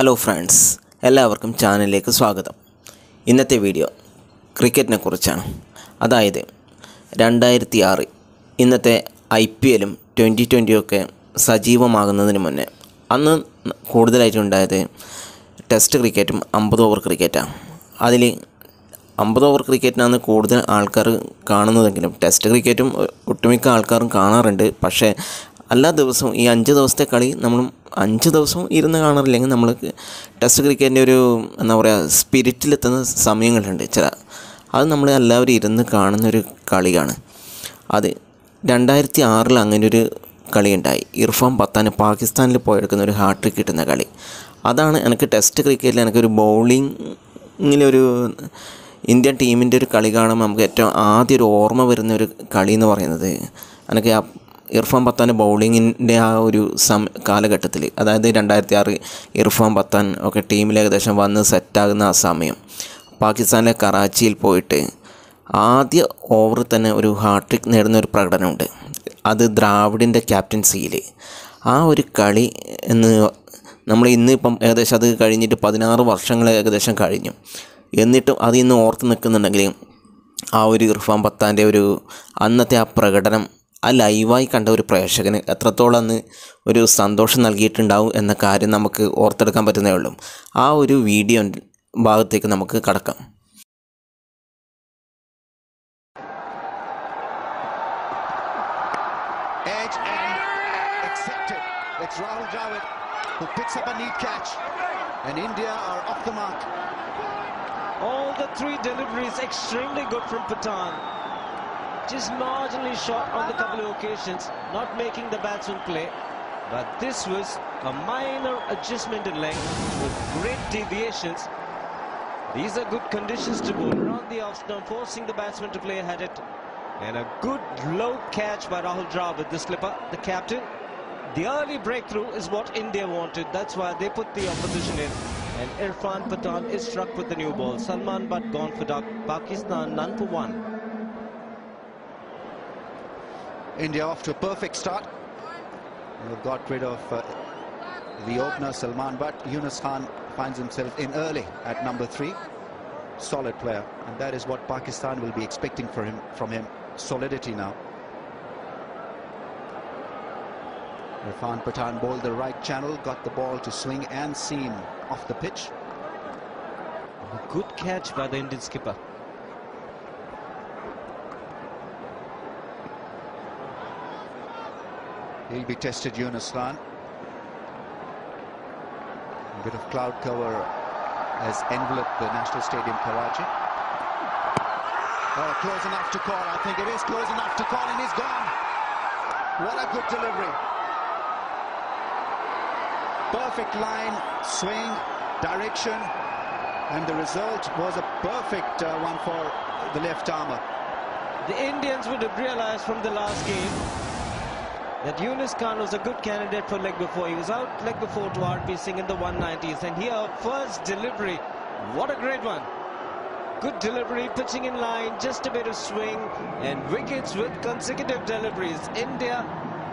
Hello friends എല്ലാവർക്കും ചാനലിലേക്ക് സ്വാഗതം. ഇന്നത്തെ വീഡിയോ ക്രിക്കറ്റിനെ കുറിച്ചാണ്. അതായത് രണ്ടായിരത്തി ആറ് ഇന്നത്തെ ഐ പി എല്ലും ട്വന്റി ട്വന്റിയൊക്കെ സജീവമാകുന്നതിന് മുന്നേ അന്ന് കൂടുതലായിട്ടുണ്ടായത് ടെസ്റ്റ് ക്രിക്കറ്റും അമ്പത് ഓവർ ക്രിക്കറ്റാണ് അതിൽ അമ്പത് ഓവർ ക്രിക്കറ്റിനാണ് കൂടുതൽ ആൾക്കാർ കാണുന്നതെങ്കിലും ടെസ്റ്റ് ക്രിക്കറ്റും ഒട്ടുമിക്ക ആൾക്കാരും കാണാറുണ്ട്. പക്ഷേ എല്ലാ ദിവസവും ഈ അഞ്ച് ദിവസത്തെ കളി നമ്മൾ അഞ്ച് ദിവസവും ഇരുന്ന് കാണാറില്ലെങ്കിൽ നമ്മൾ ടെസ്റ്റ് ക്രിക്കറ്റിന്റെ ഒരു എന്താ പറയുക സ്പിരിറ്റിലെത്തുന്ന സമയങ്ങളുണ്ട് ചില. അത് നമ്മൾ എല്ലാവരും ഇരുന്ന് കാണുന്നൊരു കളിയാണ്. അത് രണ്ടായിരത്തി ആറിൽ അങ്ങനൊരു കളിയുണ്ടായി ഇർഫാൻ പത്താന് പാകിസ്ഥാനിൽ പോയെടുക്കുന്ന ഒരു ഹാട്രിക് കിട്ടുന്ന കളി. അതാണ് എനിക്ക് ടെസ്റ്റ് ക്രിക്കറ്റിൽ എനിക്കൊരു ബൗളിങ്ങിലൊരു ഇന്ത്യൻ ടീമിന്റെ ഒരു കളി കാണുമ്പോൾ നമുക്ക് ഏറ്റവും ആദ്യം ഒരു ഓർമ്മ വരുന്ന ഒരു കളി എന്ന് പറയുന്നത്. എനിക്ക് ഇർഫാൻ പത്താന്റെ ബൗളിങ്ങിന്റെ ആ ഒരു സം കാലഘട്ടത്തിൽ അതായത് രണ്ടായിരത്തി ആറ് ഇർഫാൻ പത്താൻ ഒക്കെ ടീമിൽ ഏകദേശം വന്ന് സെറ്റാകുന്ന ആ സമയം പാകിസ്ഥാനിലെ കറാച്ചിയിൽ പോയിട്ട് ആദ്യ ഓവറിൽ തന്നെ ഒരു ഹാട്രിക് നേടുന്ന ഒരു പ്രകടനമുണ്ട്. അത് ദ്രാവിഡിന്റെ ക്യാപ്റ്റൻസിയിൽ ആ ഒരു കളി എന്ന് നമ്മൾ ഇന്നിപ്പം ഏകദേശം അത് കഴിഞ്ഞിട്ട് പതിനാറ് വർഷങ്ങൾ ഏകദേശം കഴിഞ്ഞു. എന്നിട്ടും അത് ഇന്ന് ഓർത്ത് നിൽക്കുന്നുണ്ടെങ്കിൽ ആ ഒരു ഇർഫാൻ പത്താന്റെ ഒരു അന്നത്തെ ആ പ്രകടനം ആ ലൈവായി കണ്ട ഒരു പ്രേക്ഷകന് എത്രത്തോളം അന്ന് ഒരു സന്തോഷം നൽകിയിട്ടുണ്ടാവും എന്ന കാര്യം നമുക്ക് ഓർത്തെടുക്കാൻ പറ്റുന്നേ ഉള്ളൂ ആ ഒരു വീഡിയോ ഭാഗത്തേക്ക് നമുക്ക് കടക്കാം. It's Rahul Dravid who picks up a neat catch. And India are off the mark. All the three deliveries extremely good from Patan. Just marginally short on the couple of occasions, not making the batsman play. But this was a minor adjustment in length with great deviations. These are good conditions to bowl around the off stump, forcing the batsman to play ahead it. And a good low catch by Rahul Dravid, the slipper, the captain. The early breakthrough is what India wanted. That's why they put the opposition in. And Irfan Pathan is struck with the new ball. Salman Butt gone for duck. Pakistan none for one. India off to a perfect start. They've got rid of uh, the opener Salman but Yunus Khan finds himself in early at number three. Solid player. And that is what Pakistan will be expecting for him, from him. Solidity now. Irfan Pathan bowled the right channel, got the ball to swing and seam off the pitch. Good catch by the Indian skipper. He'll be tested, Yunus Khan. A bit of cloud cover has enveloped the National Stadium, Karachi. Oh, close enough to call. I think it is close enough to call, and he's gone. What a good delivery. Perfect line, swing, direction, and the result was a perfect uh, one for the left armour. The Indians would have realized from the last game that Yunus Khan was a good candidate for leg before. He was out leg before to RP Singh in the 190s. And here, first delivery. What a great one. Good delivery, pitching in line, just a bit of swing, and wickets with consecutive deliveries. India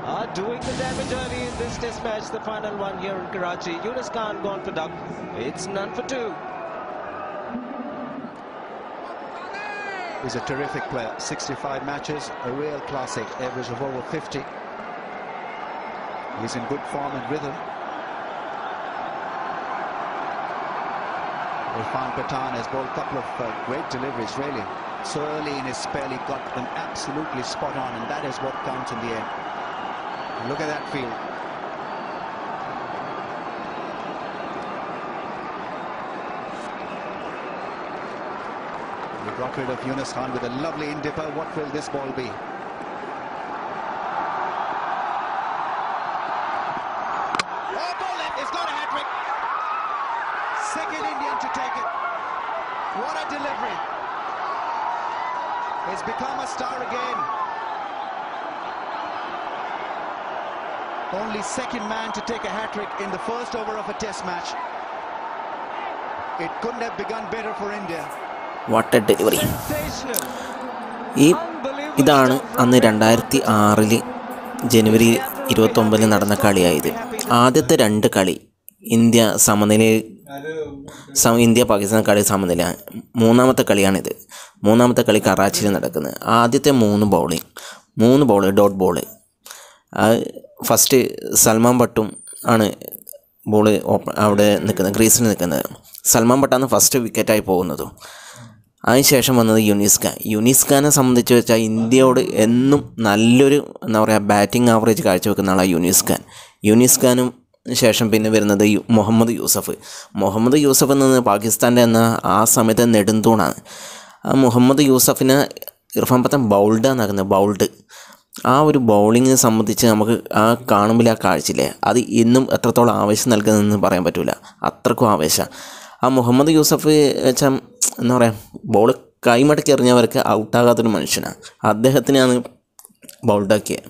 are doing the damage early in this test match, the final one here in Karachi. Yunus Khan gone for duck. It's none for two. He's a terrific player. 65 matches, a real classic, average of over 50. He's in good form and rhythm. Irfan Pathan has bowled a couple of uh, great deliveries, really. So early in his spell, he got them absolutely spot on, and that is what counts in the end. Look at that field. They got rid of Yunus Khan with a lovely in-dipper. What will this ball be? He's become a star again. Only second man to take a hat-trick in the first over of a test match. It couldn't have begun better for India. What a delivery. ഈ ഇതാണ് അന്ന് രണ്ടായിരത്തി ആറിൽ ജനുവരി ഇരുപത്തൊമ്പതിൽ നടന്ന കളിയായത് ആദ്യത്തെ രണ്ട് കളി India സമനില സ- ഇന്ത്യ പാകിസ്ഥാൻ കളി സമനില. മൂന്നാമത്തെ കളിയാണിത്. മൂന്നാമത്തെ കളി കറാച്ചിയിൽ നടക്കുന്നത്. ആദ്യത്തെ മൂന്ന് ബൗളിങ് മൂന്ന് ball dot ball first Salman ഭട്ടും ആണ് ബോൾ അവിടെ നിൽക്കുന്നത് ഗ്രീസിൽ നിൽക്കുന്നത്. സൽമാൻ ഭട്ടാണ് ഫസ്റ്റ് വിക്കറ്റായി പോകുന്നതും. അതിനുശേഷം വന്നത് യുനീസ് ഖാൻ. യുനീസ് ഖാനെ സംബന്ധിച്ച് വെച്ചാൽ ഇന്ത്യയോട് എന്നും നല്ലൊരു എന്താ പറയുക ബാറ്റിംഗ് ആവറേജ് കാഴ്ചവെക്കുന്ന ആളാണ് യുനീസ് ഖാൻ. യുനീസ് ഖാനും ശേഷം പിന്നെ വരുന്നത് മുഹമ്മദ് യൂസഫ്. മുഹമ്മദ് യൂസഫ് എന്നത് പാകിസ്ഥാന്റെ എന്ന ആ സമയത്തെ നെടുന്തൂണാണ്. ആ മുഹമ്മദ് യൂസഫിനെ ഇർഫാൻ പത്താൻ ബൗൾഡാന്നാക്കുന്നത് ബൗൾഡ്. ആ ഒരു ബൗളിങ്ങിനെ സംബന്ധിച്ച് നമുക്ക് ആ കാണുമ്പോൾ ആ കാഴ്ചയില്ലേ? അത് ഇന്നും എത്രത്തോളം ആവേശം നൽകുന്നതെന്ന് പറയാൻ പറ്റില്ല അത്രക്കും ആവേശം. ആ മുഹമ്മദ് യൂസഫ് വെച്ചാൽ എന്താ പറയുക ബോൾ കൈമടക്കി എറിഞ്ഞവർക്ക് ഔട്ടാകാത്തൊരു മനുഷ്യനാണ്. അദ്ദേഹത്തിനാണ് ബൗൾഡാക്കിയത്.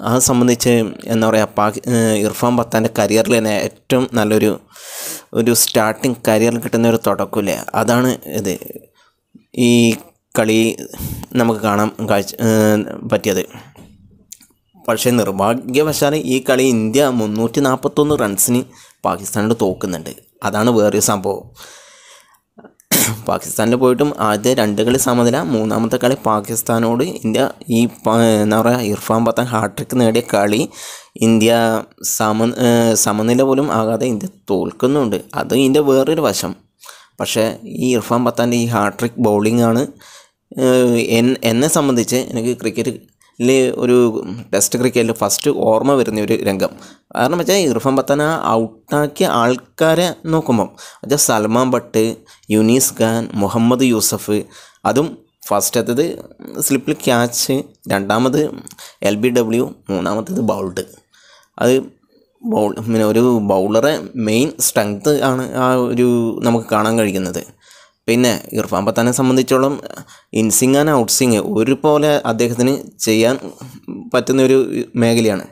അത് സംബന്ധിച്ച് എന്താ പറയുക പാകി ഇർഫാൻ പത്താന്റെ കരിയറിൽ തന്നെ ഏറ്റവും നല്ലൊരു ഒരു സ്റ്റാർട്ടിങ് കരിയറിൽ കിട്ടുന്ന ഒരു തുടക്കമില്ലേ അതാണ് ഇത്. ഈ കളി നമുക്ക് കാണാൻ കാഴ്ച പറ്റിയത്. പക്ഷേ നിർഭാഗ്യവശാൽ ഈ കളി ഇന്ത്യ മുന്നൂറ്റി നാൽപ്പത്തൊന്ന് റൺസിന് പാകിസ്ഥാനോട് തോക്കുന്നുണ്ട്. അതാണ് വേറൊരു സംഭവം. പാകിസ്ഥാനിൽ പോയിട്ടും ആദ്യ രണ്ട് കളി സമനില മൂന്നാമത്തെ കളി പാകിസ്ഥാനോട്. ഇന്ത്യ ഈ എന്താ പറയുക ഇർഫാൻ പത്താൻ ഹാട്രിക്ക് നേടിയ കളി ഇന്ത്യ സമ സമനില പോലും ആകാതെ ഇന്ത്യ തോൽക്കുന്നുണ്ട്. അത് ഇതിന്റെ വേറൊരു വശം. പക്ഷേ ഈ ഇർഫാൻ പത്താന്റെ ഈ ഹാട്രിക് ബൗളിംഗ് ആണ് എന്നെ സംബന്ധിച്ച് എനിക്ക് ക്രിക്കറ്റിൽ ഒരു ടെസ്റ്റ് ക്രിക്കറ്റിൽ ഫസ്റ്റ് ഓർമ്മ വരുന്ന ഒരു രംഗം. കാരണം വെച്ചാൽ ഇർഫാൻ പത്താന ഔട്ടാക്കിയ ആൾക്കാരെ നോക്കുമ്പം വെച്ചാൽ സൽമാൻ ഭട്ട് യുനീസ് ഖാൻ മുഹമ്മദ് യൂസഫ് അതും ഫസ്റ്റ് എത്തത് സ്ലിപ്പിൽ ക്യാച്ച് രണ്ടാമത് എൽ ബി ഡബ്ല്യു മൂന്നാമത്തേത് ബൗൾഡ് അത് ബൗൾ പിന്നെ ഒരു ബൗളറെ മെയിൻ സ്ട്രെങ്ത് ആണ് ആ ഒരു നമുക്ക് കാണാൻ കഴിയുന്നത്. പിന്നെ ഇർഫാൻ പത്താനെ സംബന്ധിച്ചോളം ഇൻസിങ് ആൻഡ് ഔട്ട്സിങ് ഒരുപോലെ അദ്ദേഹത്തിന് ചെയ്യാൻ പറ്റുന്ന ഒരു മേഖലയാണ്.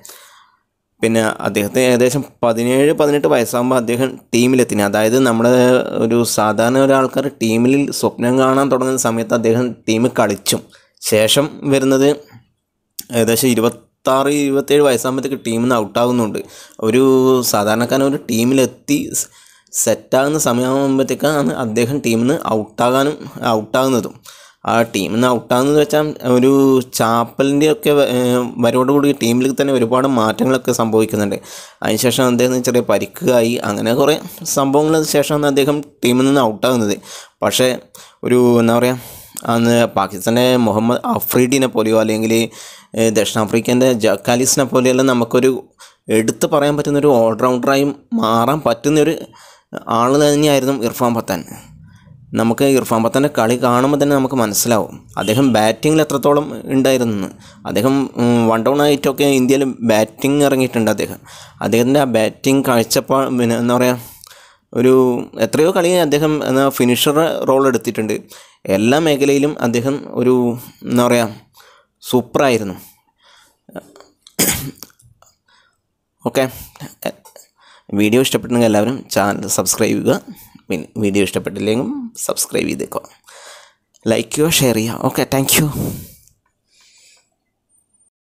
പിന്നെ അദ്ദേഹത്തെ ഏകദേശം പതിനേഴ് പതിനെട്ട് വയസ്സാകുമ്പോൾ അദ്ദേഹം ടീമിലെത്തിന് അതായത് നമ്മുടെ ഒരു സാധാരണ ഒരാൾക്കാർ ടീമിൽ സ്വപ്നം കാണാൻ തുടങ്ങുന്ന സമയത്ത് അദ്ദേഹം ടീമിൽ കളിച്ചും. ശേഷം വരുന്നത് ഏകദേശം ഇരുപത്താറ് ഇരുപത്തേഴ് വയസ്സാകുമ്പോഴത്തേക്ക് ടീമിൽ നിന്ന് ഔട്ടാകുന്നുണ്ട് ഒരു സാധാരണക്കാരൻ ഒരു ടീമിലെത്തി സെറ്റാകുന്ന സമയമാകുമ്പോഴത്തേക്കാണ് അദ്ദേഹം ടീമിൽ നിന്ന് ഔട്ടാകാനും ഔട്ടാകുന്നതും. ആ ടീമിൽ നിന്ന് ഔട്ടാകുന്നത് വെച്ചാൽ ഒരു ചാപ്പലിന്റെ ഒക്കെ വരോടുകൂടി ടീമിൽ തന്നെ ഒരുപാട് മാറ്റങ്ങളൊക്കെ സംഭവിക്കുന്നുണ്ട്. അതിനുശേഷം അദ്ദേഹം ചെറിയ പരിക്കായി അങ്ങനെ കുറേ സംഭവങ്ങൾക്ക് ശേഷമാണ് അദ്ദേഹം ടീമിൽ നിന്ന് ഔട്ടാകുന്നത്. പക്ഷേ ഒരു എന്താ പറയുക അന്ന് പാകിസ്ഥാന്റെ മുഹമ്മദ് അഫ്രീഡിനെ പോലെയോ അല്ലെങ്കിൽ ദക്ഷിണാഫ്രിക്കന്റെ ജക്കാലിസിനെ പോലെയെല്ലാം നമുക്കൊരു എടുത്തു പറയാൻ പറ്റുന്ന ഒരു ഓൾറൗണ്ടറായി മാറാൻ പറ്റുന്നൊരു ആൾ തന്നെയായിരുന്നു ഇർഫാൻ പത്താൻ. നമുക്ക് ഇർഫാൻ പത്താന്റെ കളി കാണുമ്പോൾ തന്നെ നമുക്ക് മനസ്സിലാവും. അദ്ദേഹം ബാറ്റിങ്ങിൽ എത്രത്തോളം ഉണ്ടായിരുന്നു. അദ്ദേഹം വൺ ഡൗൺ ആയിട്ടൊക്കെ ഇന്ത്യയിൽ ബാറ്റിംഗ് ഇറങ്ങിയിട്ടുണ്ട് അദ്ദേഹം. അദ്ദേഹത്തിന്റെ ആ ബാറ്റിംഗ് കാഴ്ചപ്പാ പിന്നെ എന്താ പറയുക ഒരു എത്രയോ കളി അദ്ദേഹം എന്നാ ഫിനിഷർ റോൾ എടുത്തിട്ടുണ്ട്. എല്ലാ മേഖലയിലും അദ്ദേഹം ഒരു എന്താ പറയുക സൂപ്പറായിരുന്നു ഓക്കെ. വീഡിയോ ഇഷ്ടപ്പെട്ടെങ്കിൽ എല്ലാവരും ചാനൽ സബ്സ്ക്രൈബ് ചെയ്യുക. പിന്നെ വീഡിയോ ഇഷ്ടപ്പെട്ടില്ലെങ്കിലും സബ്സ്ക്രൈബ് ചെയ്തേക്കുക. ലൈക്ക് ചെയ്യുക ഷെയർ ചെയ്യുക. Okay thank